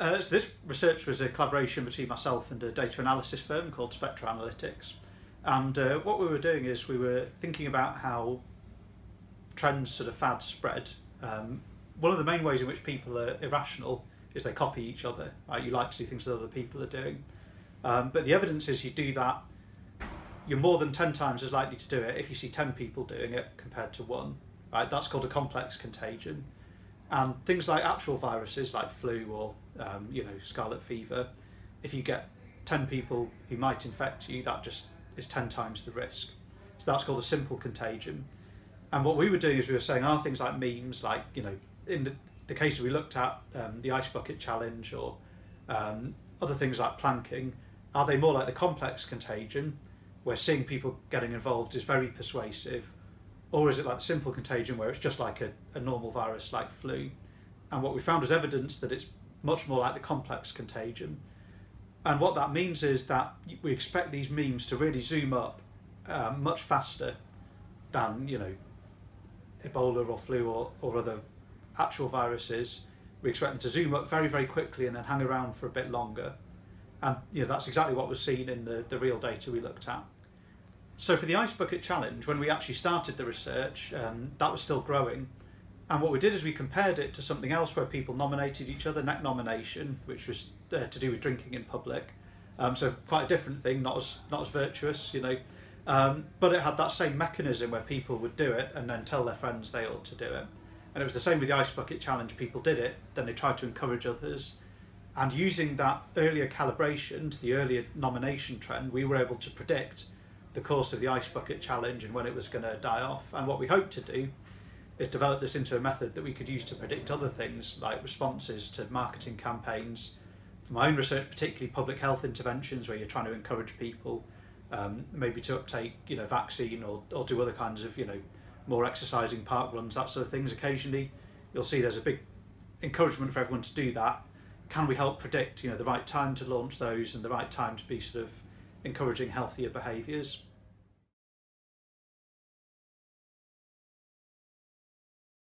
Uh, so this research was a collaboration between myself and a data analysis firm called Spectra Analytics. And uh, what we were doing is we were thinking about how trends sort of fads spread. Um, one of the main ways in which people are irrational is they copy each other. Right? You like to do things that other people are doing. Um, but the evidence is you do that, you're more than 10 times as likely to do it if you see 10 people doing it compared to one. Right? That's called a complex contagion. And things like actual viruses like flu or um, you know scarlet fever, if you get 10 people who might infect you, that just is 10 times the risk. So that's called a simple contagion. And what we were doing is we were saying, are things like memes, like, you know, in the, the case we looked at, um, the ice bucket challenge or um, other things like planking, are they more like the complex contagion, where seeing people getting involved is very persuasive, or is it like simple contagion where it's just like a, a normal virus like flu? And what we found was evidence that it's much more like the complex contagion. And what that means is that we expect these memes to really zoom up uh, much faster than, you know, Ebola or flu or, or other actual viruses. We expect them to zoom up very, very quickly and then hang around for a bit longer. And you know, that's exactly what was seen in the, the real data we looked at. So for the Ice Bucket Challenge, when we actually started the research, um, that was still growing. And what we did is we compared it to something else where people nominated each other, neck nomination, which was uh, to do with drinking in public. Um, so quite a different thing, not as not as virtuous, you know. Um, but it had that same mechanism where people would do it and then tell their friends they ought to do it. And it was the same with the Ice Bucket Challenge. People did it, then they tried to encourage others. And using that earlier calibration to the earlier nomination trend, we were able to predict the course of the Ice Bucket Challenge and when it was going to die off. And what we hope to do is develop this into a method that we could use to predict other things like responses to marketing campaigns. For my own research, particularly public health interventions where you're trying to encourage people um, maybe to uptake you know vaccine or, or do other kinds of you know more exercising park runs that sort of things occasionally you'll see there's a big encouragement for everyone to do that can we help predict you know the right time to launch those and the right time to be sort of encouraging healthier behaviours